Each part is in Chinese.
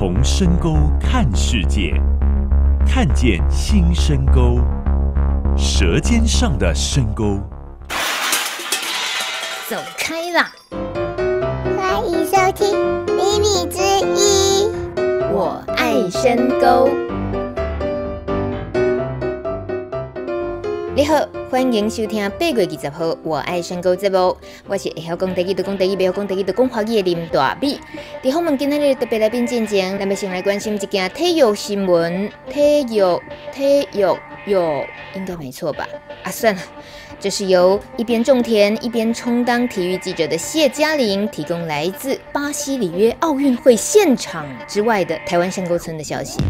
从深沟看世界，看见新深沟，舌尖上的深沟。走开啦！欢迎收听《秘密之一》，我爱深沟。你好，欢迎收听八月二十号《我爱山沟》节目。我是会晓讲第一就讲第一，不晓讲第一就讲华语的林大美。伫访问今日特别来宾进前，咱们先来关心一件体育新闻。体育，体育，哟，应该没错吧？啊，算了，这是由一边种田一边充当体育记者的谢嘉玲提供来自巴西里约奥运会现场之外的台湾山沟村的消息。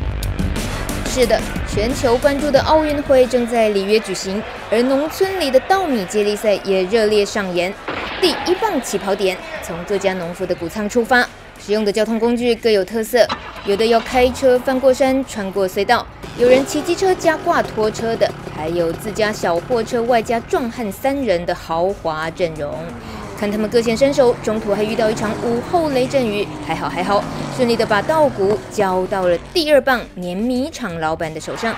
是的，全球关注的奥运会正在里约举行，而农村里的稻米接力赛也热烈上演。第一棒起跑点从各家农夫的谷仓出发，使用的交通工具各有特色，有的要开车翻过山、穿过隧道，有人骑机车加挂拖车的，还有自家小货车外加壮汉三人的豪华阵容。看他们各显身手，中途还遇到一场午后雷阵雨，还好还好，顺利的把稻谷交到了第二棒碾米厂老板的手上。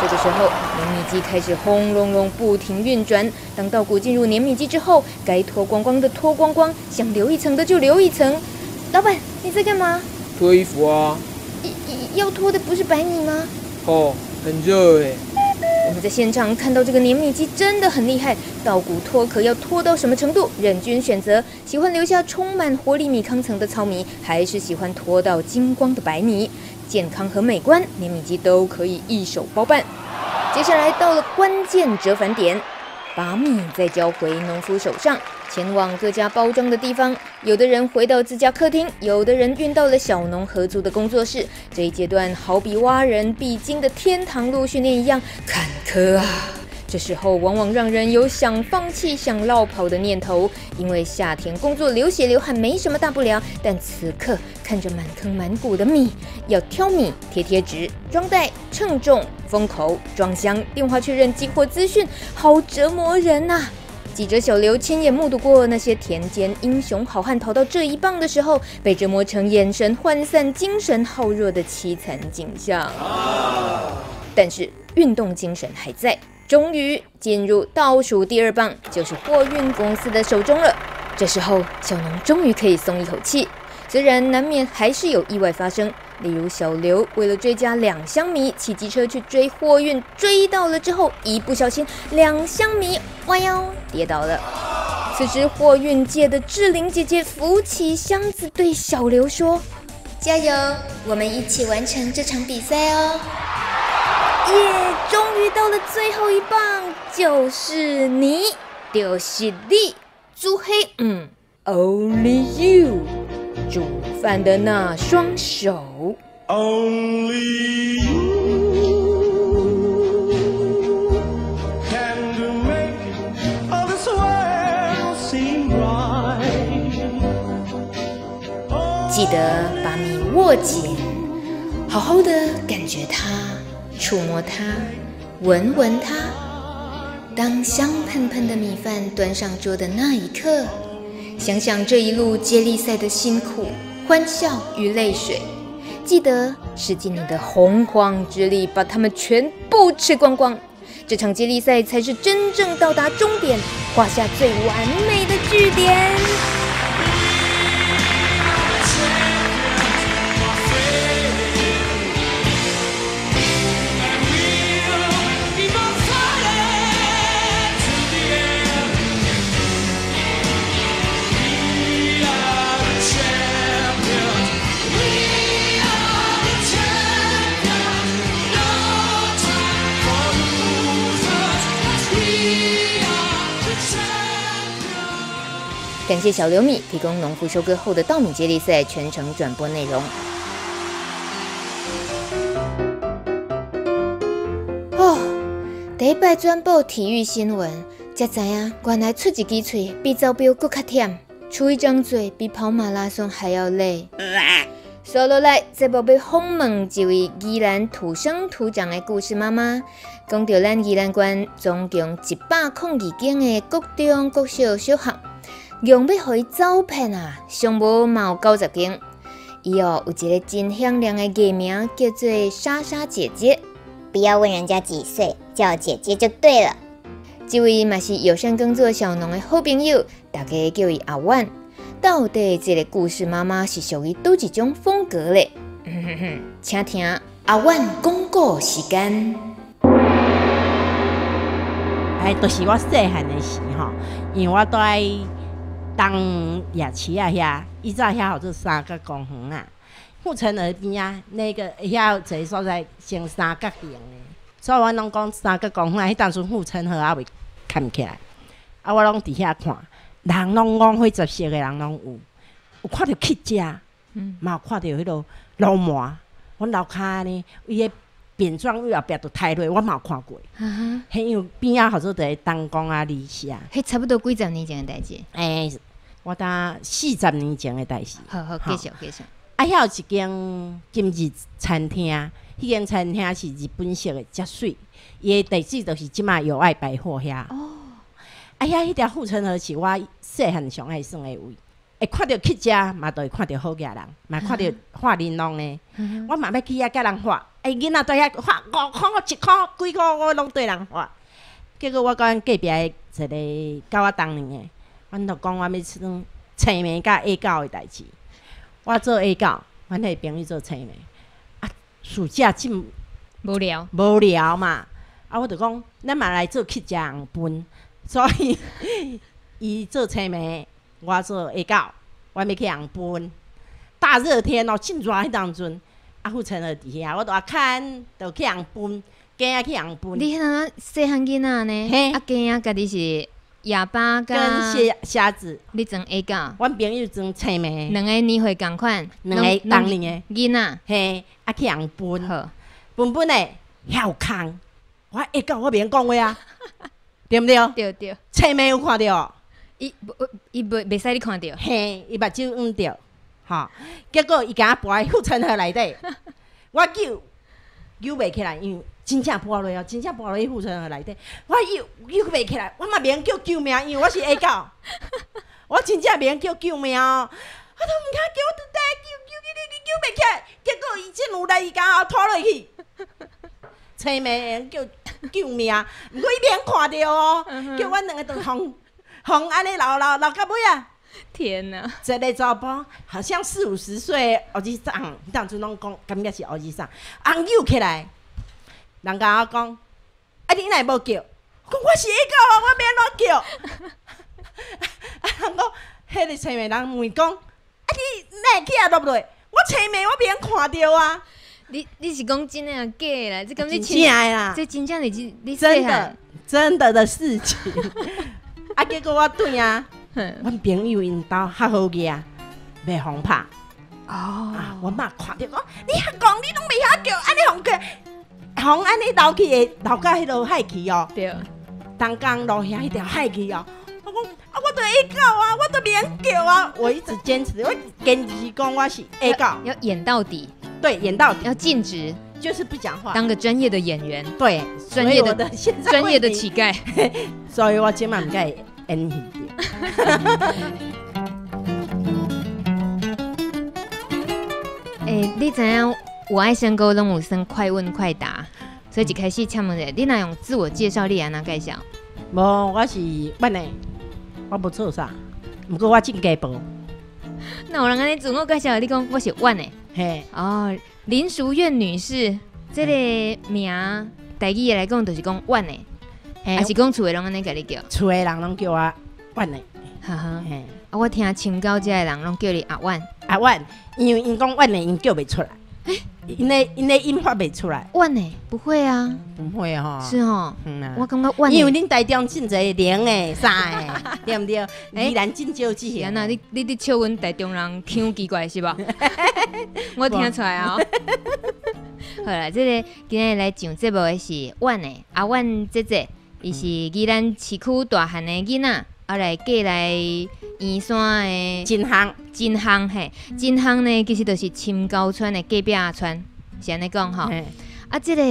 这个时候，碾米机开始轰隆隆不停运转。当稻谷进入碾米机之后，该脱光光的脱光光，想留一层的就留一层。老板，你在干嘛？脱衣服啊！要脱的不是白米吗？哦，很热哎。我们在现场看到这个碾米机真的很厉害，稻谷脱壳要脱到什么程度？任君选择，喜欢留下充满活力米糠层的糙米，还是喜欢脱到金光的白米？健康和美观，碾米机都可以一手包办。接下来到了关键折返点，把米再交回农夫手上。前往各家包装的地方，有的人回到自家客厅，有的人运到了小农合租的工作室。这一阶段好比挖人必经的天堂路训练一样坎坷啊！这时候往往让人有想放弃、想绕跑的念头，因为夏天工作流血流汗没什么大不了，但此刻看着满坑满谷的米，要挑米、贴贴纸、装袋、称重、封口、装箱、电话确认激活资讯，好折磨人呐！记者小刘亲眼目睹过那些田间英雄好汉逃到这一棒的时候，被折磨成眼神涣散、精神耗弱的凄惨景象。但是运动精神还在，终于进入倒数第二棒，就是货运公司的手中了。这时候，小农终于可以松一口气，虽然难免还是有意外发生。例如小刘为了追加两箱米，骑机车去追货运，追到了之后一不小心两箱米弯腰跌倒了。此时货运界的志玲姐姐扶起箱子，对小刘说：“加油，我们一起完成这场比赛哦！”耶，终于到了最后一棒，就是你，就是你，朱黑，嗯，Only you。煮饭的那双手。Only you 记得把米握紧，好好的感觉它，触摸它，闻闻它。当香喷喷的米饭端上桌的那一刻。想想这一路接力赛的辛苦、欢笑与泪水，记得使尽你的洪荒之力，把它们全部吃光光。这场接力赛才是真正到达终点，画下最完美的句点。感谢小刘米提供农夫收割后的稻米接力赛全程转播内容。哦，第一摆转播体育新闻，才知影原来出一支嘴比走标更较甜，出一张嘴比跑马拉松还要累。说落来，这部被访问一位宜兰土生土长的故事妈妈，讲到咱宜兰县总共一百零二间的国中、国小小学。用要互伊走遍啊，上无嘛有九十间。伊哦有一个真响亮的艺名，叫做莎莎姐姐。不要问人家几岁，叫姐姐就对了。这位嘛是友善耕作小农的好朋友，大家叫伊阿万。到底这个故事妈妈是属于叨一种风格嘞？哼哼哼，请听阿万讲故时间。哎，都、是我细汉的时吼，因为我住在东夜市啊遐，伊早遐号做三角公园啊，护城河边啊，那个遐有一个所在成三角形的，所以我拢讲三角公园，迄当初护城河还未看起来，啊，我拢伫遐看，人拢讲灰十色的人拢有，有看着乞丐，嗯。嘛有看着迄落老麻，阮楼骹呢，伊个扁状尾后壁都太落，我嘛有看过。哈哈，迄因为边啊好做伫咧东宫啊、离下，迄差不多几十年前的代志。诶、我当四十年前的代志。好好，好继续继续。啊，遐有一间今日餐厅，迄间餐厅是日本式的，遮水。伊的地址就是即马友爱百货遐。哦。啊，遐迄条护城河是我细汉上爱耍的位，会看到乞丐，嘛都会看到好家人，嘛看到画玲珑的。我嘛要去遐甲人画，哎，囡仔在遐画五箍、一箍、几箍，我拢对人画。结果我甲阮隔壁的一个甲我同年的，阮就讲我要耍青梅甲下狗的代志。我做下狗，阮迄个朋友做青梅。啊，暑假真无聊。无聊嘛，啊，我就讲，咱嘛来做乞食红分，所以伊做青梅，我做下狗，我要去红分。大热天哦，真热迄当阵，啊，护城河伫遐，我都啊看，就去红分，今仔去红分，你迄细汉囡仔呢？嘿啊，囝仔家己是哑巴跟甲虾虾子，你装 A 狗，阮朋友装青梅，两个年岁共款，两个拢同年囡仔。嘿，啊去红分，好，本本诶，遐有空，我下狗我免讲话啊，对毋对？对对，青梅有看着。伊不伊袂袂使你看着。嘿，伊目睭黄着，吼、结果伊甲我跋护城河内底，我救救袂起来，因为真正跋落哦，真正跋落去护城河内底，我救救袂起来，我嘛免叫救命，因为我是下狗，我真正免叫救命哦，我都毋敢叫，我都在救救救救救袂起来，结果伊真有来，伊甲我拖落去。青梅叫救命，毋过伊免看着哦，叫阮两个都红红安尼流流流到尾啊！天哪！一个查甫好像四五十岁的学儿长，当阵拢讲感觉是学儿长，红扭起来，人甲我讲，啊你哪会无叫？我讲我是下狗 啊，我免乱叫。啊人讲，迄个青梅人问讲，啊你哪会起来落落？我青梅我免看着啊，你你是讲真诶啊假的啦？这敢你真正的啦，这真正是你真的真的的事情。啊结果我对啊，哼阮朋友因兜较好个啊，袂互拍。哦啊，我妈看着讲，你遐讲你拢袂晓叫，安尼互叫，红安尼流去的流到迄落海去哦，对，东江路遐迄条海去哦。我讲啊，我都下狗啊，我都免叫啊，我一直坚持，我坚持讲我是下狗，要演到底，对，演到底。要尽职，就是不讲话，当个专业的演员，对，专业的 专业的乞丐。所以我今晚唔该演戏。的。诶、你知影我爱身高拢有算快问快答，所以一开始请问者，你若用自我介绍，你安那介绍？无，我是阮的，我无做啥，毋过我真家步，那有人安尼自我介绍，你讲我是万诶。嘿，哦，林淑苑女士，这个名台语来讲就是讲万诶，嘿还是讲厝诶拢安尼甲你叫？厝的人拢叫我阮的，哈哈，嘿。啊，我听青高遮诶人拢叫你阿万，啊，阮，因为因讲阮的因叫袂出来，因为因为音发袂出来，万诶，不会啊，不会吼。是哦，嗯啊我感觉万诶。因为恁台中真侪零诶、三诶，对毋对？依然真少这些。是啊，那你你伫笑阮台中人腔奇怪是吧？我听出来啊、哦。好啦，这个今日来上节目的是万的阿万姐姐，伊是宜兰市区大汉的囡仔，啊来过来燕山的金行，金乡嘿，金乡呢其实就是深高村的隔壁啊村，是安尼讲吼。啊，即、个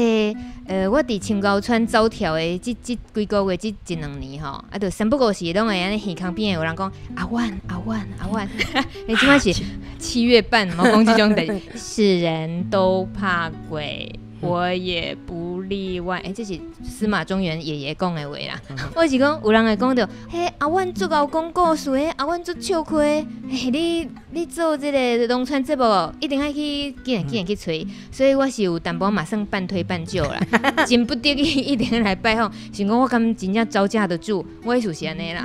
呃，我伫青高村走跳的即即几个月，即一两年吼，啊，就三不五时拢会安尼耳腔边的有人讲阿万阿万阿万，你即 摆是七月半毛公即种 的，是人都怕鬼。我也不例外，哎、这是司马中原爷爷讲的话啦。我是讲，有人会讲到，嘿，阿阮足够讲故事的，阿阮足笑亏，嘿，你你做这个农村节目，一定要去见人见人去吹，所以我是有淡薄马上半推半就啦，真不得已一定要来拜访，想讲我敢真正招架得住，我也属是安尼啦。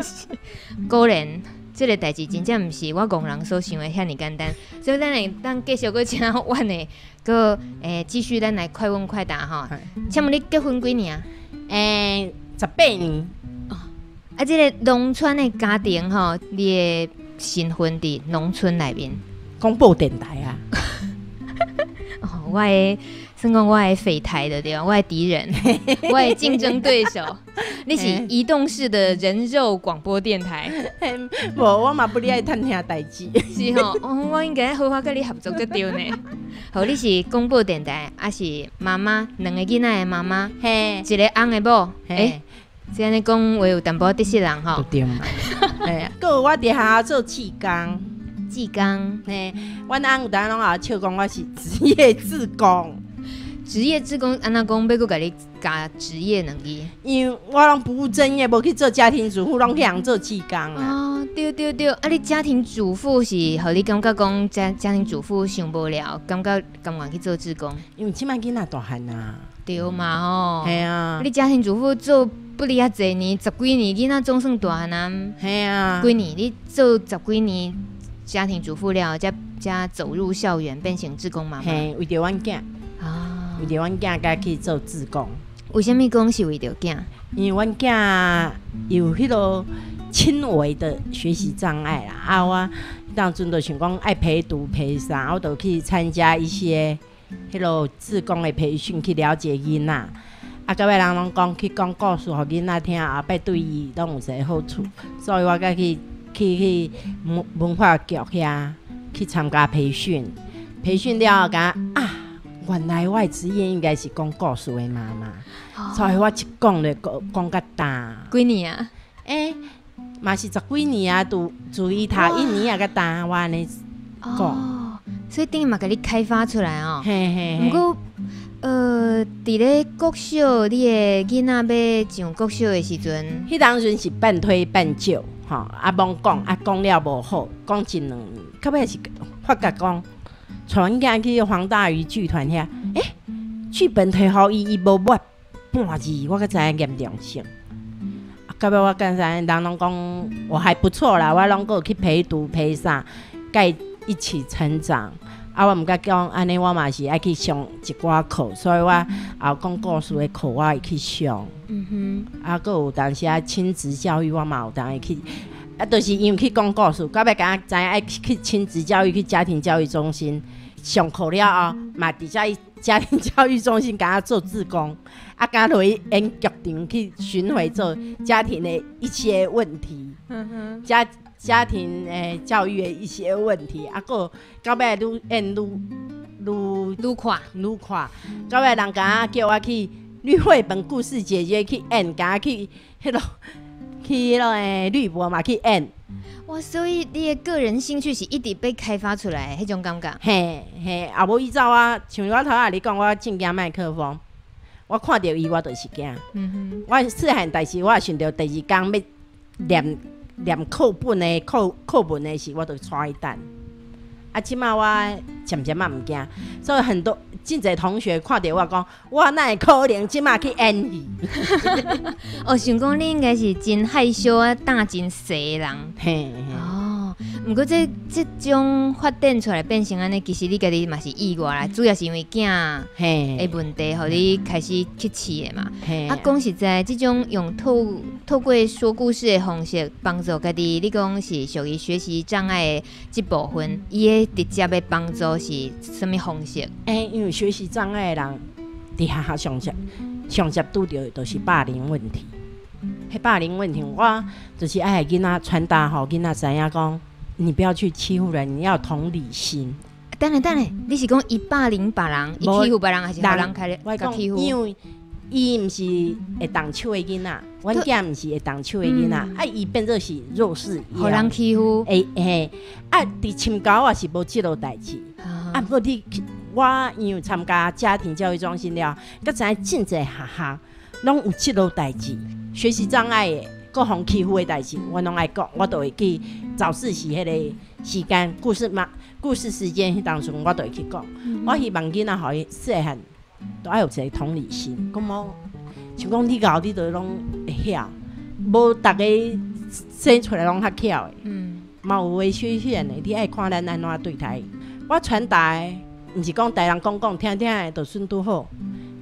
果然。这个代志真正毋是我戆人所想的遐尼简单，所以咱来咱继续搁请阮的，搁诶继续咱来快问快答吼。请问你结婚几年啊？诶，十八年，啊，这个农村的家庭吼，你的新婚伫农村内面，广播电台啊，哦，我的算讲我的废台的对吧？我的敌人，我的竞争对手，你是移动式的人肉广播电台，无我嘛不哩爱探听代志。是吼？哦，我应该好好跟你合作才对呢。好，你是广播电台，还是妈妈？两个囡仔的妈妈，嘿，一个翁的某，诶、嘿，这样你讲话有淡薄得失人吼不。对嘛？嘿，还有我伫遐做技工，技工，嘿，阮翁有当拢也笑讲我是职业志工，职业职工，安那讲要搁甲你加职业能力。因为我拢不务正业，无去做家庭主妇，拢去人做技工啊。哦，对对对，啊，你家庭主妇是，互你感觉讲家家庭主妇上无聊，感觉甘愿去做职工，因为即摆囡仔大汉啊，对嘛吼？嘿啊，你家庭主妇做不离啊侪年，十几年，囡仔总算大汉啊。嘿啊，几年？你做十几年家庭主妇了，才才走入校园变成职工妈妈嘿，为着阮囝，啊为？着阮囝家去做志工，为什物讲是为着囝？因为阮囝有迄落轻微的学习障碍啦，啊，我当阵就想讲爱陪读陪啥，我就去参加一些迄落志工的培训，去了解囡仔。啊，各位人拢讲去讲故事，互囡仔听，后摆对伊拢有一个好处，所以我该去去去文文化局遐去参加培训，培训了后，甲啊，原来我的职业应该是讲故事的妈妈，所以我一讲就讲讲甲大。几年啊？诶、嘛是十几年啊，拄自伊读一年啊，甲大我安尼，哦，所以等于嘛，给你开发出来哦。嘿嘿嘿，毋过，呃，伫咧国小，你的囡仔要上国小的时阵，迄当阵是半推半就，吼，啊罔讲，啊讲了无好，讲一两年，到尾是发觉讲，带阮囝去黄大鱼剧团遐，诶、剧本摕互伊，伊无抹半字，我个知影严重性。啊，到尾我干啥人拢讲我还不错啦，我拢个有去陪读陪啥，甲伊一起成长。啊，我毋甲讲安尼，我嘛是爱去上一寡课，所以我后讲故事的课我会去上。嗯哼啊，佮有当时啊亲子教育，我嘛有当会去，啊，就是因为去讲故事，到尾甲知影爱去亲子教育，去家庭教育中心上课了后，嘛伫遮家庭教育中心甲做志工，啊，甲落去演剧场去巡回做家庭的一些问题，哼，嗯家家庭诶教育的一些问题，啊，个到尾愈演愈愈哼，愈快，愈快，到尾人甲叫我去绿绘本故事姐姐去演，甲去迄落去迄落诶绿博嘛去演，哇！所以你的个人兴趣是一直被开发出来的，迄种感觉。嘿嘿，啊无依照啊，像我头仔你讲，我正惊麦克风，我看到伊我就是惊。嗯我细汉代志，我想到第二工要念念课本的课课文的时，我就带伊等。啊，即马我渐渐嘛毋惊，所以很多真侪同学看着我讲，我哪会可能即马去演戏？哼，哦，想讲你应该是真害羞啊，胆真细的人。嘿嘿。哦，毋过这这种发展出来变成安尼，其实你家己嘛是意外啦，主要是因为囝的，问题，互你开始去饲的嘛。嘿啊，讲实在，即种用透透过说故事的方式帮助家己，你讲是属于学习障碍的即部分，伊的直接的帮助是什物方式？诶、因为学习障碍的人，伫学校上学上接拄着都是霸凌问题。迄霸凌问题，我就是爱给囡仔传达互囡仔知影讲，你不要去欺负人，你要有同理心。等下等下，你是讲伊霸凌别人，伊欺负别人，还是别人开我讲？因为伊毋是会动手的囡仔，阮囝毋是会动手的囡仔，嗯啊，伊变做是弱势一互人样。欺负，诶嘿，啊，伫深沟也是无即落代志。啊，啊不过你我因为参加家庭教育中心了，佮知影真侪学校拢有即落代志，学习障碍的，各方欺负的代志，我拢爱讲，我都会去早自习迄个时间，故事嘛，故事时间迄当中，我都会去讲。我希望囡仔互伊细汉都爱有一个同理心，讲无像讲你教你都拢会晓，无逐个生出来拢较巧的。嗯嘛有话小显的，你爱看咱安怎对待。我传达的，毋是讲大人讲讲听听的，就顺拄好。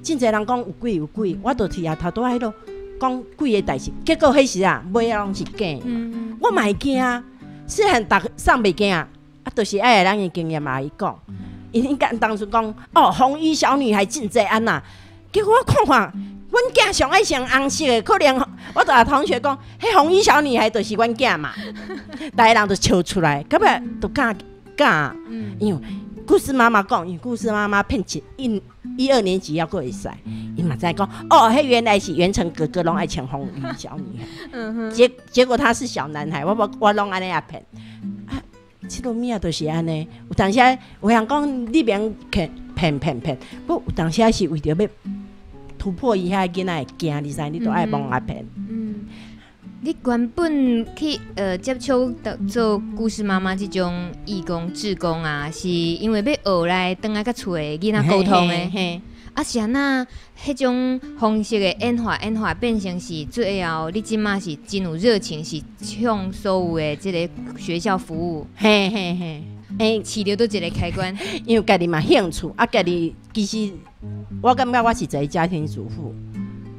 真侪人讲有鬼有鬼，我就伫遐头拄仔迄落讲鬼的代志，结果迄时啊，尾啊拢是假的。嗯我嘛会惊，细汉逐上袂惊，啊，就是爱个人的经验嘛伊讲，因应该当初讲哦，红衣小女孩真济安呐，结果我看看，阮囝上爱穿红色的，可能我甲同学讲，迄红衣小女孩就是阮囝嘛，大家人都笑出来，到尾都敢敢，嗯因为故事妈妈讲，因为故事妈妈骗一一一二年级要过会使，伊嘛知讲，哦，迄原来是元成哥哥拢爱穿红衣小女孩。结结果他是小男孩，我我我拢安尼啊骗，啊，即落物啊都是安尼。有当时啊有人讲你免骗骗骗骗，不有当时啊是为着要突破伊遐囡仔的惊，你知你都爱帮我骗。嗯，你原本去呃接触到做故事妈妈这种义工、志工啊，是因为要学来等来甲厝的囡仔沟通的，嘿嘿。啊是安那迄种方式的演化演化变成是最后你即马是真有热情，是向所有的即个学校服务，嘿嘿嘿，诶，饲着都一个开关。因为家己嘛兴趣，啊家己其实我感觉我是一个家庭主妇，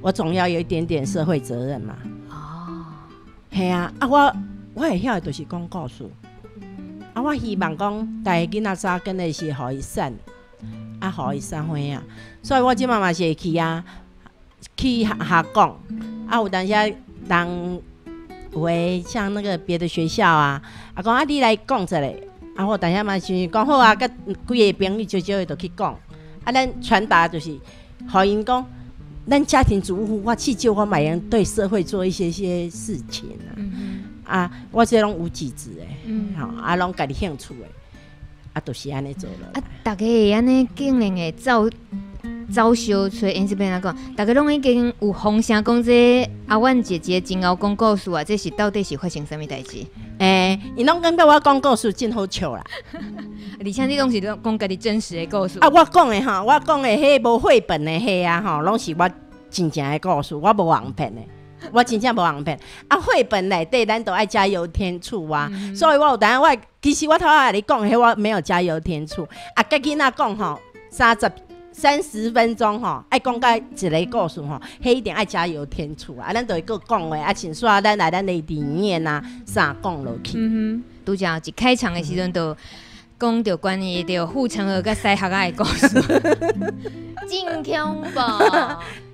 我总要有一点点社会责任嘛。哦，系啊，啊我我会晓的就是讲故事，啊我希望讲大家囡仔早跟的是互伊瘦，啊互伊撒花啊，所以我即满嘛是会去啊，去下下讲，啊有当时啊人有诶像那个别的学校啊，啊讲啊你来讲一下，啊我等下嘛是讲好啊，甲几个朋友少少的都去讲，啊咱传达就是，互因讲。咱家庭主妇，我去救我买人对社会做一些些事情啊，嗯啊，我这拢有资质的，嗯吼、啊，拢家己兴趣诶，啊，都、是安尼做了。啊，大家会安尼竟然会走走小找因这边来讲，大家拢已经有风声讲这阿阮姐姐真敖讲故事啊，这是到底是发生什么代志？诶、因拢感觉我讲故事真好笑啦。而且你拢是讲家己真实的故事。啊，我讲的吼，我讲的迄无绘本的迄啊吼，拢是我真正的故事，我无网骗的。我真正无网骗啊！绘本内底咱都爱加油添醋啊，所以我有当我其实我头仔你讲的迄我没有加油添醋啊，甲囡仔讲吼，三十三十分钟吼，爱讲个一个故事吼，迄一定爱加油添醋啊！咱都会个讲话啊，请说咱来咱的理念啊，啥讲落去。嗯哼，拄则一开场的时阵都讲着关于着护城河甲西学仔的故事，真恐怖。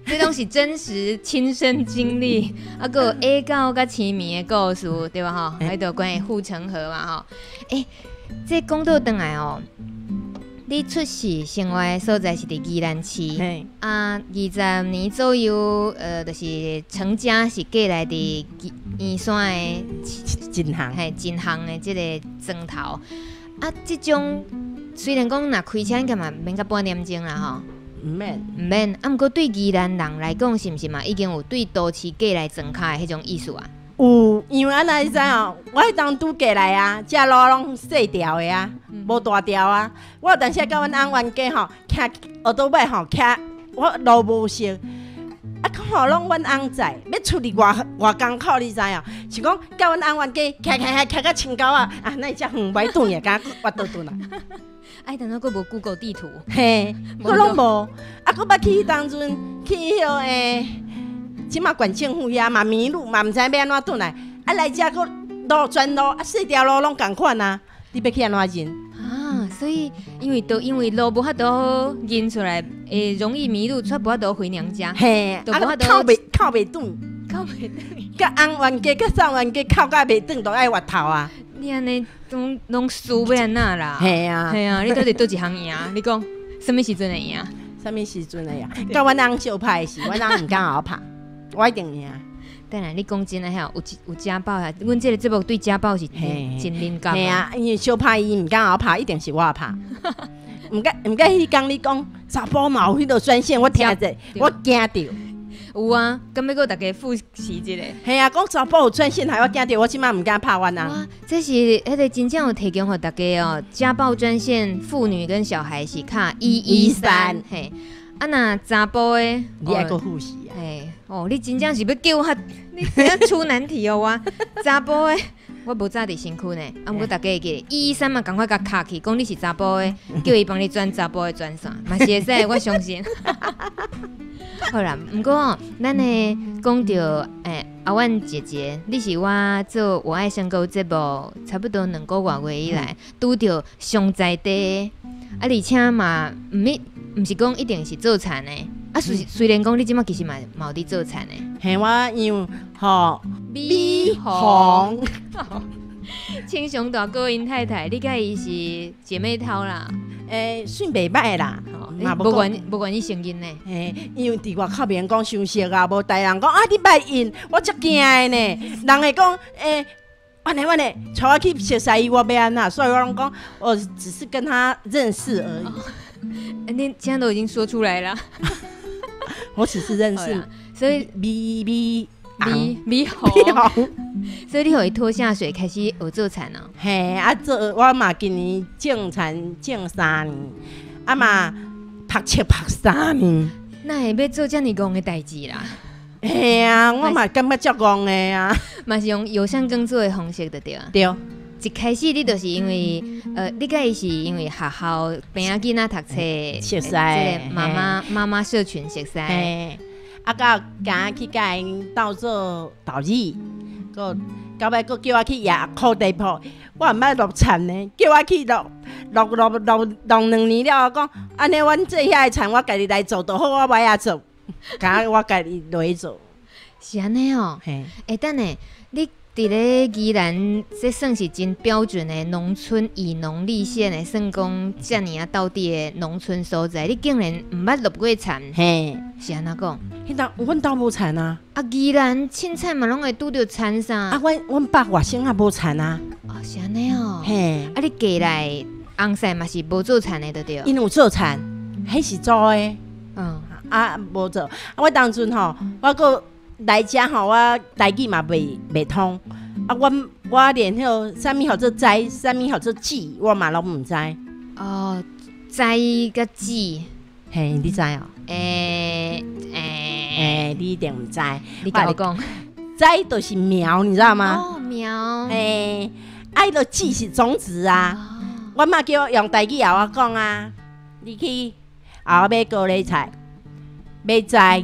这拢是真实亲身经历，啊，个有 A 狗甲青迷的故事，对吧？吼，还有关于护城河嘛，吼。诶、这讲到倒来哦，你出世生活的所在是伫宜兰市，啊，二十年左右，呃，就是成家是过来伫宜宜山的真行。嘿，真行的即个砖头啊，即种虽然讲若开车应该嘛免到半点钟啦吼，毋免，毋免。啊，毋过对宜兰人来讲，是毋是嘛已经有对都市过来装卡的迄种意思啊？有，因为安那你知哦，我迄当拄过来啊，遮路拢细条的啊，无大条啊。我有当时甲阮翁冤家吼，徛学倒尾吼，徛我路无熟，啊，看吼拢阮翁在，要处理偌偌艰苦，你知哦？是讲甲阮翁冤家徛徛徛徛到青沟啊，啊，那遮远歹转呀，敢我倒转啊，哎，等到佫无 Google 地图，嘿，我拢无，啊，佫捌去迄当阵去迄个诶。即马管政府遐嘛迷路，嘛毋知要安怎转来，啊来遮个路全路啊四条路拢共款啊，你要去安怎认？啊，所以因为都因为路无法度认出来，会容易迷路，出无法度回娘家，嘿，啊就无法度靠袂靠袂转，靠袂转。甲翁冤家甲送冤家靠甲袂转，都爱滑头啊。你安尼拢拢输要安那啦？嘿啊，嘿啊，你到底倒一项赢？你讲什物时阵会赢？什物时阵会赢？甲阮翁相拍时，阮翁毋敢好拍，我一定赢。当然，你讲真诶，吼，有有家暴啊！阮这个节目对家暴是嘿真敏感。嘿，啊，因为小拍伊毋敢我拍，一定是我拍。毋该毋该，迄讲你讲查甫嘛有迄个专线，我听者，我惊着。有啊，咁要个大家复习一下。系啊，讲查甫有专线，害我惊着，我即摆毋敢拍阮啊。哇，这是迄个真正有提供互大家哦，家暴专线，妇女跟小孩是卡一一三，嘿，啊那查甫诶，你爱个复习啊？嘿，哦，你真正是要叫我，你真正出难题哦，我 查甫诶。我无早伫身躯呢，啊，毋过大家会记得一一三嘛，赶快甲卡去，讲你是查甫诶，叫伊帮你转查甫诶专线，嘛是会使，我相信。好啦，毋过哦咱诶讲着诶，阿婉姐姐，你是我做我爱上高节目差不多两个月月以来，拄着上在地的，啊，而且嘛，毋一毋是讲一定是做田的，啊，虽虽然讲你即马其实嘛嘛有伫做田的，嘿，我因为吼米红，青雄大哥因太太，你甲伊是姐妹淘啦，诶，算袂歹啦。吼嘛无管无管伊声音呢，嘿，因为伫外口别人讲伤熟啊，无大人讲啊，你捌因，我足惊的呢。人会讲诶，完嘞完嘞，带我去熟悉伊，我要安那，所以我拢讲，我只是跟他认识而已，啊你现在都已经说出来了，我只是认识所以咪咪米米红，咪红。所以你互伊拖下水，开始学做田哦。嘿，啊做我嘛今年种田种三年，啊嘛拍七拍三年。那会要做遮尔戆的代志啦，嘿啊，我嘛感觉足戆的啊。嘛是用友善耕作的方式的对啊。对，一开始你就是因为，呃，你甲伊是因为学校边仔囡仔读册，熟悉呃这个妈妈妈妈社群熟悉，嘿，啊到敢去甲因斗做导语，个到尾佫叫我去野土地铺，我毋捌落田呢，叫我去落落落落落两年了，讲安尼阮做遐的田，我家己来做就好，我歹啊做，敢我家己落去做，是安尼哦。嘿。诶，等下，你伫咧宜兰，这算是真标准的农村以农立县的，算讲遮尔啊到底的农村所在，你竟然毋捌落过田，嘿，是安怎讲？迄搭阮兜无田啊，啊，宜兰凊彩嘛拢会拄着田啥？啊，阮阮爸外省也无田啊，哦，是安尼哦。嘿，啊，你过来翁婿嘛是无做田的，对对。因有做田，迄是做诶。嗯，啊，无做。啊，我当阵吼，我个来遮吼，我台语嘛袂袂通。啊，我我连迄个啥物叫做栽，啥物叫做记，我嘛拢毋知。哦，栽个籽，嘿，你知哦？诶诶，诶，你一定毋知。你甲我讲。栽就是苗，你知道吗？哦，苗。诶，啊，迄个记是种子啊。哦我嘛叫我用台语甲我讲啊，你去后买高丽菜，买栽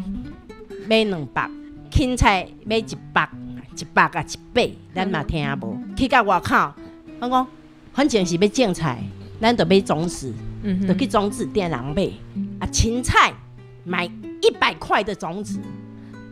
买两百，芹菜买一百，一百啊一百，咱嘛听无。去到外口，我讲反正是要种菜，咱就买种子，就去种子店人买。啊，芹菜买一百块的种子，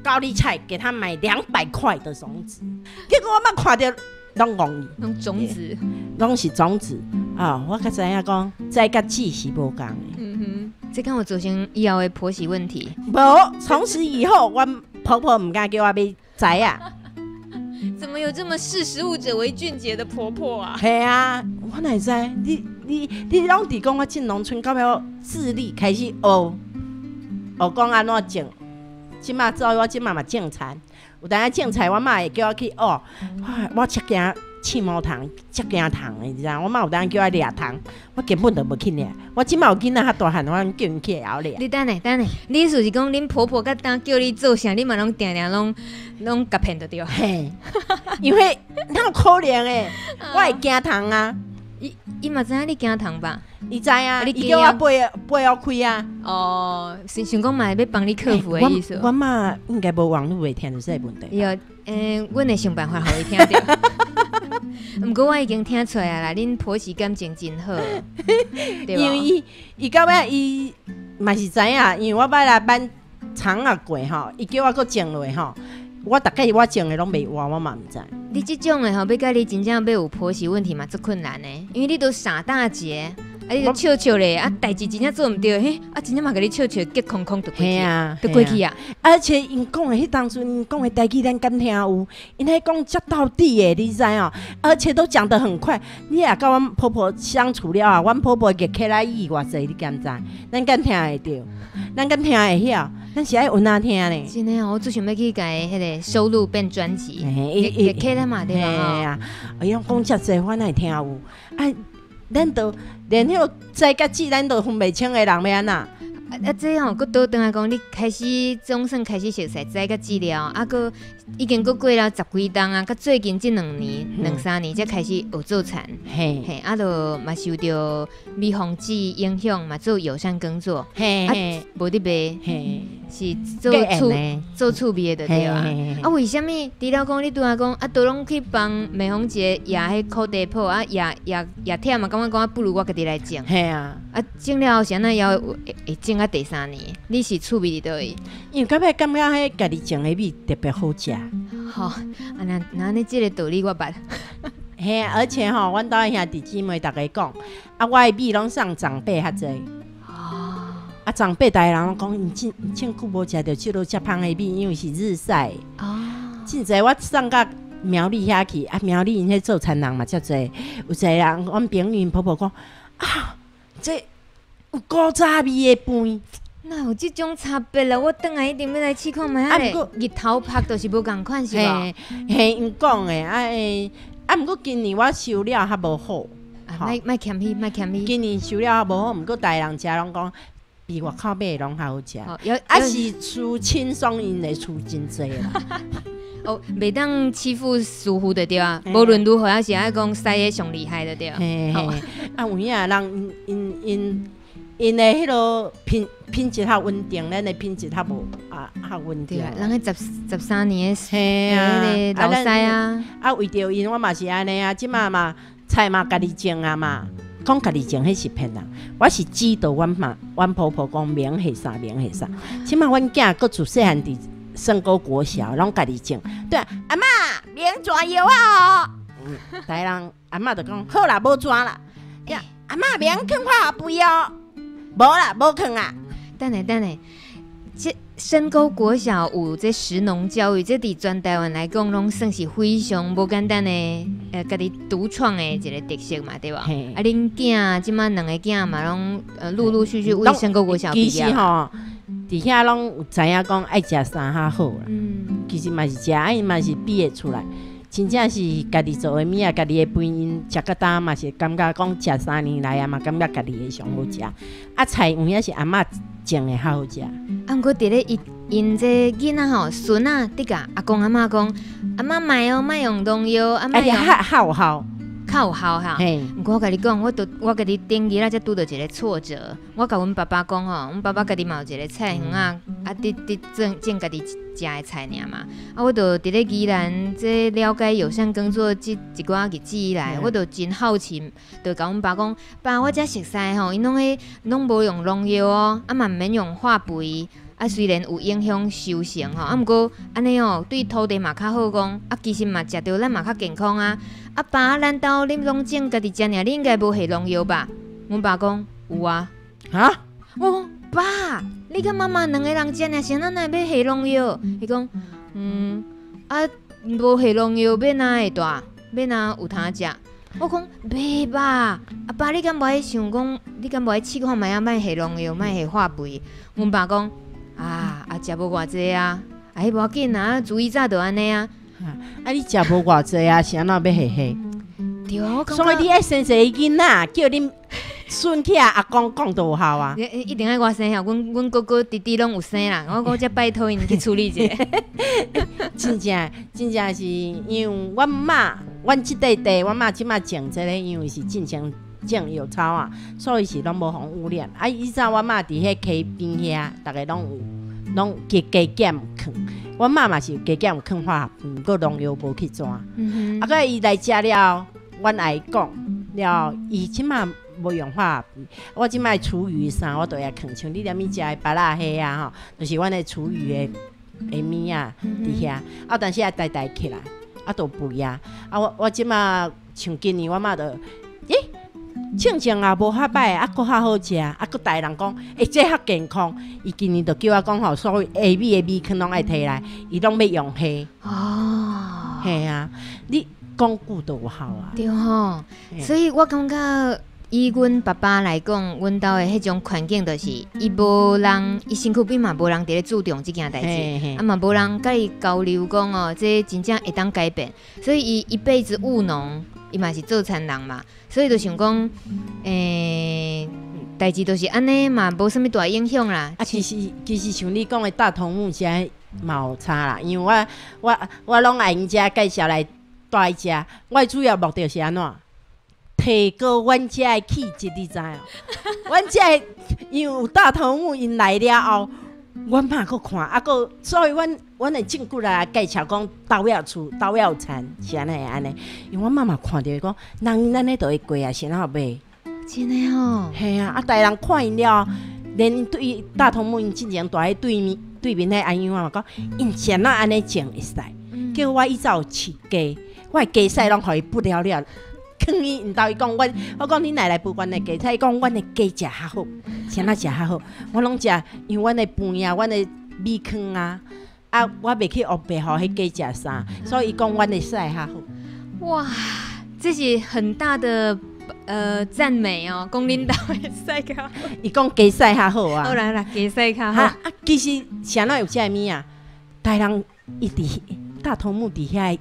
高丽菜给他买两百块的种子。结果我嘛看到拢戆伊。用种子。拢是种子啊、我较知影讲，这甲籽是无共的。嗯哼，这跟我造成以后的婆媳问题。无，从此以后，阮婆婆唔敢叫我买仔啊。怎么有这么视食物者为俊杰的婆婆啊？系啊，我哪会知？你你你拢伫讲我进农村，到尾我自力开始学学讲安怎种。即马做我即嘛嘛种田，有当下种菜，我妈会叫我去学。我我切惊凊毛糖，切惊糖的，你知道？我妈有当叫我掠糖，我根本都无去掠。我即马有囡仔较大汉，我叫因去会晓掠。你等下等下，你意思是讲恁婆婆甲当叫你做啥，你嘛拢定定拢拢甲骗得着？嘿，因为那么可怜诶，我会惊糖啊，伊伊嘛知影你惊糖吧？你知啊？你伊叫我背背后开啊。哦，是想讲嘛，要帮你克服的意思欸。我我妈应该无网络会听到这个问题。有，嗯，阮会想办法互伊听着。毋过我已经听出来啦，恁婆媳感情真好，对吧？因为伊伊到尾伊嘛是知影，因为我捌来办厂啊过吼，伊叫我搁种落吼，我大概我种的拢袂活，我嘛毋知。你即种的吼，要甲你真正要有婆媳问题嘛，足困难的，因为你都傻大姐，啊，你就笑笑咧，啊，代志真正做毋对，嘿，啊，真正嘛甲你笑笑，结空空就过去，啊，就过去啊。而且因讲的迄当初因讲的代志咱敢听有，因迄讲遮到底的，你知哦？而且都讲得很快。你也甲阮婆婆相处了啊，阮婆婆个起来意偌济，你敢知？咱敢听会着？咱敢听会晓？咱是爱有哪听呢？真诶哦，我最想要去改迄个收录变专辑，嘿也也可以嘛，对嘿吧？哎呀，讲遮济，我哪会听有？啊，咱都连迄个在甲字咱都分袂清的人要安怎？啊啊，这样佫倒转来讲，你开始总算开始熟悉知甲治疗，啊，佫已经佫过了十几冬啊，甲最近即两年、嗯两三年才开始学做田，嘿，嘿，啊，就嘛受着蜜蜂子影响，嘛做友善工作，啊嘿。嘿无得卖嘿，是做做厝？做厝边的就对啊。啊，为什物？除了讲你拄仔讲啊，都拢去帮美红姐野迄烤地铺啊，野野野忝嘛，感觉讲啊，不如我家己来种。嘿啊，啊，种了后，是安那要会会种啊第三年，你是趣味伫倒位？因为感觉感觉迄家己种的米特别好食。吼、啊那那你即个道理我捌。嘿，而且吼，阮兜兄弟姊妹逐个讲，啊，我的米拢送长辈较济。哦，啊，长辈逐个人拢讲，因真真久无食着即落遮芳的米，因为是日晒的。哦，真济我送到苗栗遐去，啊，苗栗因迄做田人嘛，遮侪，有一个人，阮朋友因婆婆讲，啊，这有古早味的饭，那有即种差别啦，我等下一定要来试看下不过咧。日头拍都是无共款是无？嘿，嘿，因讲的，啊诶，啊，毋过今年我收了较无好。啊，好莫莫谦虚，莫谦虚。今年收了较无好，毋过大人食拢讲比外口买的拢较好食。哦，要啊，是出轻松因的出真济啦。哦，袂当欺负疏忽的对啊，无论如何，还是爱讲西爷上厉害的对啊。啊有影人因因因因的迄落品品质较稳定，咱的品质较无啊较稳定。人迄十十三年的嘿啊老师啊，啊为着因我嘛是安尼啊，即嘛嘛菜嘛家己种啊嘛。讲家己种迄是骗人，我是指导阮妈、阮婆婆讲免下啥免下啥。即马阮囝各自细汉伫算高国小，拢家己种。对啊，阿嬷免抓药啊哦。嗯，大人阿嬷就讲好啦，无抓啦。呀，阿嬷免囥化肥哦。无啦，无囥啦。等下等下，这深沟国小有这食农教育，这伫全台湾来讲，拢算是非常无简单的，呃，家己独创的一个特色嘛，对吧？啊，恁囝即马两个囝嘛，拢呃陆陆续续为深沟国小毕其业实。吼，伫遐拢有知影讲爱食啥较好啦。嗯，其实嘛是食，啊因嘛是比会出来。真正是家己做的物啊，家己的肥因食个当嘛是感觉讲食三年来啊嘛，感觉家己诶上好食。啊菜有影是阿嬷种的较好食。啊，毋过伫咧因因这囡仔吼，孙仔，伫甲阿公阿嬷讲，阿嬷买哦，卖用农药，阿嬷哎呀，用较较有效。较有效哈。嘿，毋过我甲你讲，我都我甲你顶日啊才拄到一个挫折。我甲阮爸爸讲吼，阮爸爸家己嘛有一个菜园啊，啊，伫伫种种家己食的菜尔嘛。啊，我就伫咧宜兰这了解友善工作即一寡日子以来，嗯我就真好奇，就甲阮爸讲，爸，我遮熟悉吼，因拢迄拢无用农药哦，啊嘛毋免用化肥。啊，虽然有影响收成吼，啊，毋过安尼哦，对土地嘛较好讲，啊，其实嘛食着咱嘛较健康啊。啊爸，咱兜恁拢种家己食尔，你应该无下农药吧？阮爸讲有啊。哈，我讲爸，你甲妈妈两个人食尔，谁咱来要下农药？伊讲嗯啊，无下农药要哪会大？要哪有通食？我讲袂吧，阿爸，你敢无爱想讲？你敢无爱试看卖啊？莫下农药，莫下化肥？阮爸讲啊啊，食无偌济啊，啊迄无要紧啊，注意早就安尼啊。啊你食无偌济啊，是安怎要下下？对啊，我感所以你觉爱生一个囡仔，叫恁孙起来阿公讲都有效啊。一一定爱我生啊，阮阮哥哥弟弟拢有生啦。我讲则拜托因去处理者。真正真正是因为阮妈，阮即块地，阮妈即马种即个，因为是进前种药草啊，所以是拢无互污染。啊，以前阮妈伫迄溪边遐，逐个拢有拢加加减囥。阮妈嘛是有加减囥化肥，毋过农药无去抓。嗯啊，个伊来食了，阮阿姨讲了，伊即马无用化肥，我即摆厨余啥我都会囥，像你踮咪食的芭乐虾啊吼，就是阮的厨余的的物啊伫遐，啊，但是也呆呆起来，啊，都肥啊，啊，我我即摆像今年我妈就，咦，庆庆也无遐歹，啊佫较好食，啊佫大人讲，诶、这较健康。伊今年就叫我讲吼，所有下米的米坑拢爱摕来，伊拢要用黑。哦，嘿啊，你讲久都有效啊。对吼，嘿所以我感觉以阮爸爸来讲，阮兜的迄种环境，就是伊无人，伊身躯边嘛无人伫咧注重即件代志。啊嘛，无人甲伊交流讲哦，这真正会当改变，所以伊一辈子务农，伊嘛是做田人嘛，所以就想讲，诶、代志都是安尼嘛，无啥物大影响啦。啊，其实其实像你讲的大同木现嘛有差啦，因为我我我拢爱因遮介绍来带遮，我主要目的是安怎？提高阮遮的气质，你知哦？阮遮的因为有大头目因来了后，阮嘛搁看，啊搁所以阮阮会正骨来介绍讲豆芽厝、豆芽田是安尼安尼，因为阮妈妈看着伊讲，人咱咧都会过啊，先好买。真的哦，系啊，啊，大人看因了，连因对大头目因之前住喺对面对面迄安姨妈嘛讲，因前那安尼种会使，叫我依照饲鸡，我的鸡屎拢互伊不了了。囥伊因兜伊讲，阮我讲你奶奶不阮的鸡，他伊讲阮的鸡食较好，啥那食较好，我拢食，因为阮的饭啊，阮的米糠啊，啊，我袂去学白互迄鸡食啥，所以伊讲阮的屎较好。哇，这是很大的呃赞美哦，讲领导会赛较好。伊讲鸡屎较好啊。好啦啦，给赛较好。啊，其实啥哪有遮物啊？大人伊伫大头目底下，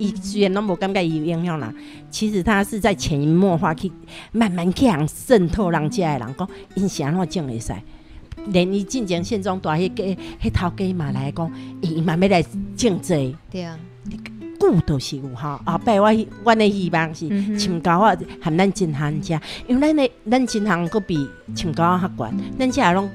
伊虽然拢无感觉伊有影响啦，其实他是在潜移默化去慢慢去人渗透人遮的人讲，因是安怎种会使。连伊进前县中大迄个迄头家嘛来讲，伊嘛要来种济，对啊，久都是有吼。后摆我阮的希望是深沟啊，含咱真行遮，因为咱的咱真行佫比深沟啊较悬，咱遮拢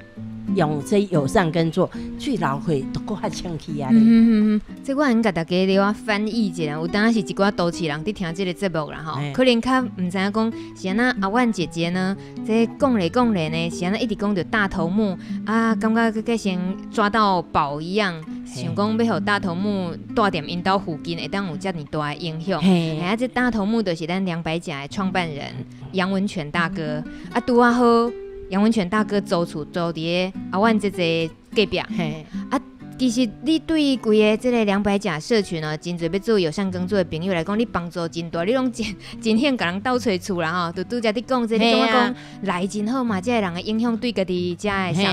用这友善耕作，最老会都够较清气啊！嗯哼哼哼，这我应该大家咧我翻译一下，有当是一寡都市人伫听即个节目啦吼嘿，可能较毋知影讲是安那阿万姐姐呢，这讲咧讲咧呢，是安那一直讲着大头目啊，感觉佮佮像抓到宝一样，想讲要互大头目带踮因兜附近会当有遮尼大的影响。嘿。哎，啊，这大头目就是咱两百甲的创办人杨文全大哥。啊，拄啊好，杨文泉大哥租厝租伫诶阿万即个隔壁。嘿，其实你对规个即个两百甲社群哦，真侪要做友善工作的朋友来讲，你帮助真大，你拢真 真兴甲人斗找厝啦吼，都拄则你讲这，你感觉嘿啊。讲来真好嘛，即个人的影响对家己遮的社区，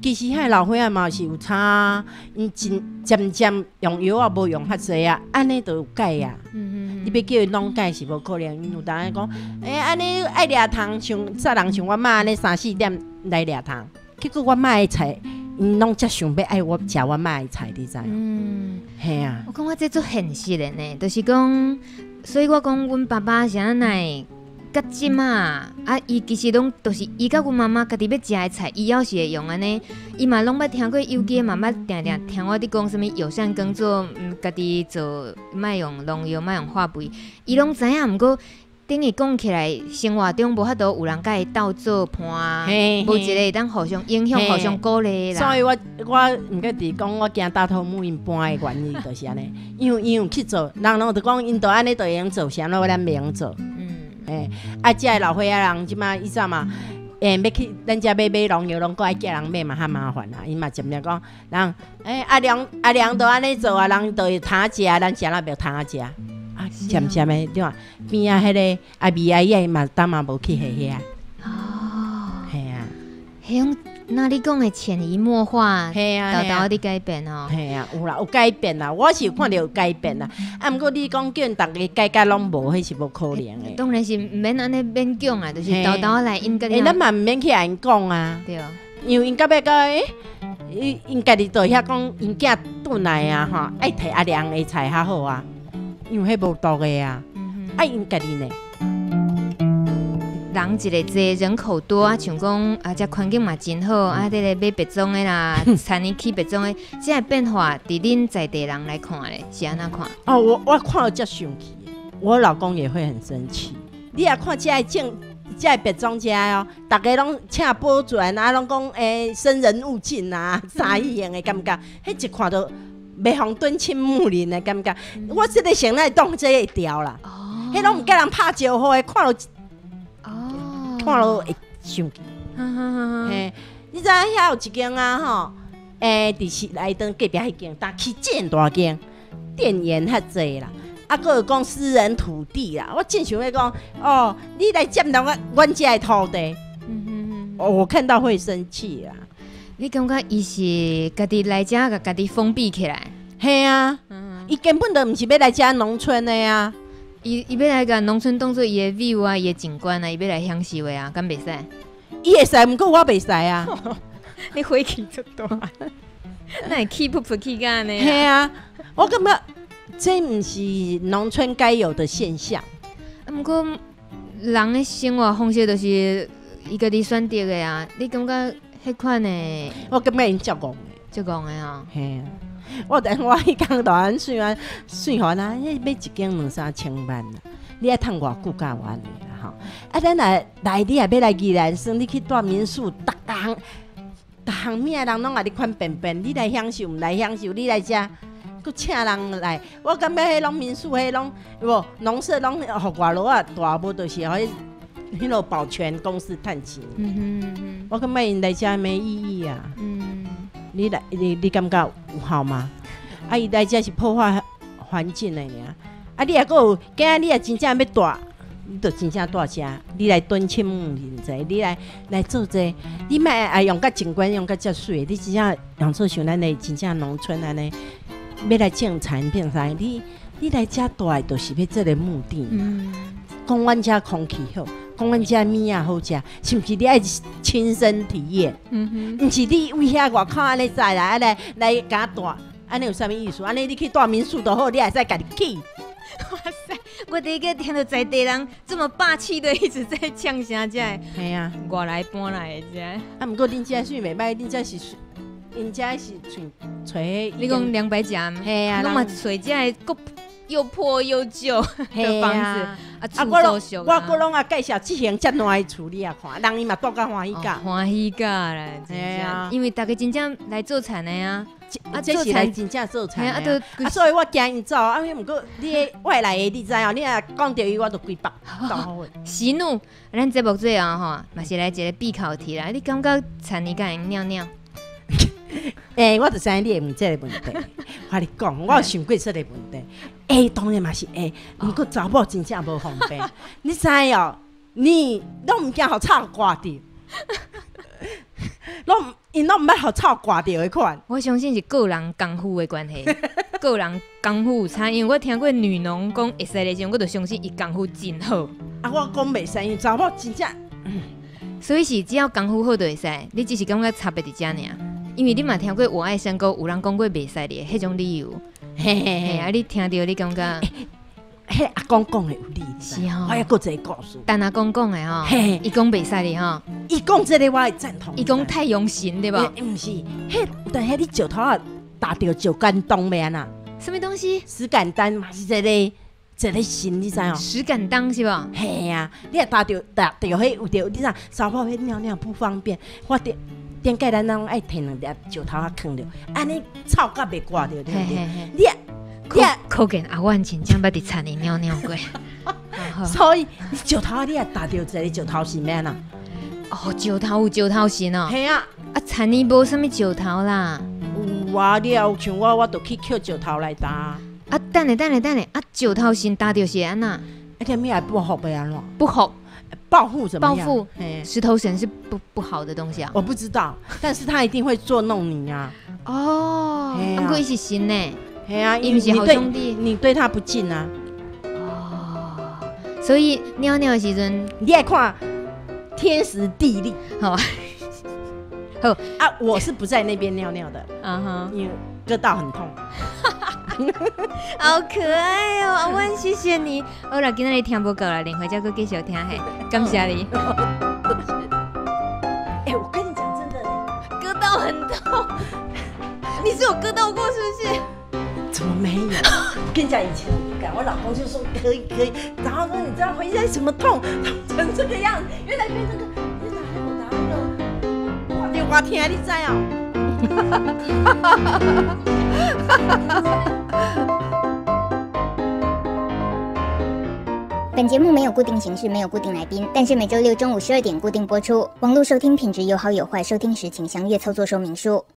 其实迄老伙仔嘛是有差，因真渐渐用药啊，无用较济啊，安尼就有改啊。嗯你要叫伊拢改是无可能，因有当然讲，诶、安尼爱掠糖，像早人像我妈安尼三四点来掠糖，结果我妈的菜，因拢则想要爱我食我妈的菜，你知影？嗯，嘿啊，我感觉这做现实的呢，就是讲，所以我讲阮爸爸是安尼。甲即嘛，啊，伊其实拢都是伊甲阮妈妈家己要食的菜，伊要是会用安尼，伊嘛拢捌听过有机妈妈定定听我伫讲什物友善耕作，嗯，家己做，莫用农药，莫用化肥，伊拢知影，毋过等于讲起来，生活中无法度有人甲伊斗做伴，嘿无一个会当互相影响、嘿。互相鼓励啦。所以我我毋过伫讲，我惊大头母因搬的原因就是安尼，因为因有去做，人拢就讲因都安尼都会用做，啥物我咱袂用做。嗯，诶、啊，遮个老伙仔人即嘛伊知嘛？诶、要去咱遮买买农药，拢搁爱叫人买嘛，较麻烦啊！伊嘛尽量讲，人诶、阿良阿良都安尼做啊，人都会通食，咱啥人袂通食。啊，渐渐的对啊，边啊迄个阿米阿姨嘛，当嘛无去遐遐，哦，系啊，迄种那你讲的潜移默化，系啊，豆豆的改变哦。系啊，有啦，有改变啦，我是有看到有改变啦。啊，毋过你讲叫因逐个改改拢无，迄是无可能的。当然是毋免安尼勉强啊，就是嘿豆豆来因个诶、咱嘛毋免去甲因讲啊。对，因为因到尾到诶，因因家己就遐讲，因囝转来啊，吼，爱摕阿娘的菜较好啊，因为迄无毒的啊，嗯爱因家己呢，哼，人一个济人口多啊，像讲啊，遮环境嘛真好啊，这个买别种的啦，产业去别种的，这个变化，伫恁在地人来看咧，是安怎看？哦，我我看了遮生气，我老公也会很生气。你也看遮个种，遮个别种遮哦，逐个拢请保全啊，拢讲诶生人勿近啊，啥意样的感觉，迄一看到袂互敦亲睦邻的感觉，我即个先来当这一条啦。哦迄拢毋甲人拍招呼的，看到看了会想起。哈哈哈哈嘿，你知影遐有一间啊吼，诶，伫是来登隔壁迄间，但起真大间，店员较济啦。啊，佫有讲私人土地啦，我正想要讲，哦，你来占到我阮遮的土地，嗯哼哼哦，我看到会生气啦。你感觉伊是家己来遮，甲家己封闭起来？嘿啊，嗯，伊根本就毋是要来遮农村的呀。伊伊要来甲农村当做伊的 view 啊，伊的景观啊，伊要来享受的啊，敢袂使？伊会使，毋过我袂使啊。你回去就多，那会 keep 不 keep 干呢？系啊，我感觉这毋是农村该有的现象。啊，毋过人的生活方式就是伊家己选择的啊。你感觉迄款的我感觉因照顾的。就讲的啊？嘿啊，我等我迄工大汉算完算完啊，迄买一间两三千万啦，你爱趁偌久甲完的啦吼。啊，咱来来，你也要来宜兰算，你去住民宿，逐项逐项物仔人拢甲你款便便，你来享受毋来享受，你来遮。佮请人来，我感觉迄拢民宿，迄拢无农舍拢互外劳啊大无，就是互迄迄落保全公司趁钱。嗯哼嗯我感觉因来遮没意义啊。嗯，你来，你你感觉有效吗？啊，伊来遮是破坏环境的尔。啊，你若个有，今仔你若真正要大，你就真正大遮。你来蹲亲人者，你来来做这，你莫啊用甲景观用甲遮水，你真正用做像咱的真正农村安尼，要来种产品啥？你你来遮大，就是要这个目的。嗯，讲阮遮空气好，讲阮遮物仔好食，是毋是你爱亲身体验？嗯毋是你为遐外口安尼在来，安尼来甲住，安尼有啥物意思？安尼你去住民宿都好，你也使家己去。哇塞！我第一个听到在地人这么霸气的一直在呛声，这系啊，外来搬来的这，啊，毋过恁遮算袂歹，恁遮是水，因遮是找找迄你讲两百家，嘿啊，拢嘛人找这的够又破又旧的房子啊，我拢我个拢啊介绍即行遮烂的厝你啊看，人伊嘛多甲欢喜哦甲。欢喜噶啦，真嘿啊正因为大家真正来做产的啊，啊，这是来真正做嘿啊，啊菜的都啊，所以我惊伊走，啊，毋过你的 外来的你知影，你若讲着伊，我就规百斗好 的。喜怒，咱节目最后吼，嘛是来一个必考题啦。你感觉产你敢会尿尿？诶、我就知影你会问即个问题。我跟你讲，我有想过即个问题。诶、当然嘛是会，毋过查某真正无方便。你知哦，你拢毋惊互草刮着，拢毋因拢毋捌互草刮着迄款。我相信是个人功夫的关系，个人功夫有差。因为我听过女农讲会使的时候，我就相信伊功夫真好。啊，我讲袂使，因为查某真正所以是只要功夫好就会使，你只是感觉差别伫遮尔。因为你嘛听过我爱身高，有人讲过袂使的迄种理由。嘿嘿嘿啊，嘿，你听到你感觉？嘿阿公讲的有理，是哦影我还佫一个故事。但阿公讲的吼嘿，伊讲袂使的吼，伊讲这个我会赞同。伊讲太用心对吧？诶毋是，嘿但迄你石头啊，打着石敢当咩啊？什么东西？石敢当嘛是这个这个神，你知影？石敢当是吧？嘿啊，你若打着打着迄有着，你知扫泡迄尿尿不方便，我点点解咱拢爱摕两粒石头啊囥着，安尼草甲袂挂着，对不对？你你啊，可见阿万真正捌伫田里尿尿过。所以石头啊，你也打着一个石头是咩啦？哦，石头有石头神哦，系啊，啊，田里无啥物石头啦。有啊，你啊有像我，我就去捡石头来打，啊，等下等下等下，啊，石头神打着是安那？而且咩也不服袂安怎？不好，报复怎么样？报复嘿石头神是不不好的东西啊。我不知道，但是他一定会捉弄你啊！哦，嘿啊啊，过一起行呢。嘿啊，伊不是你对好兄弟你对他不敬啊！哦，所以尿尿的时阵，你爱看天时地利 好，啊！我是不在那边尿尿的，啊哈，因为割到很痛。好可爱哦，阿文，谢谢你。好了，今天你听不够了，领回家搁继续听嘿，感谢你。哎、我跟你讲真的嘞，割到很痛，你是有割到过是不是？怎么没有？我跟你讲，以前我不敢，我老公就说可以可以，然后说你知道回家什么痛，痛成这个样子，原来被这个，原来我拿那个挂电话听，你知啊？本节目没有固定形式，没有固定来宾，但是每周六中午十二点固定播出。网络收听品质有好有坏，收听时请详阅操作说明书。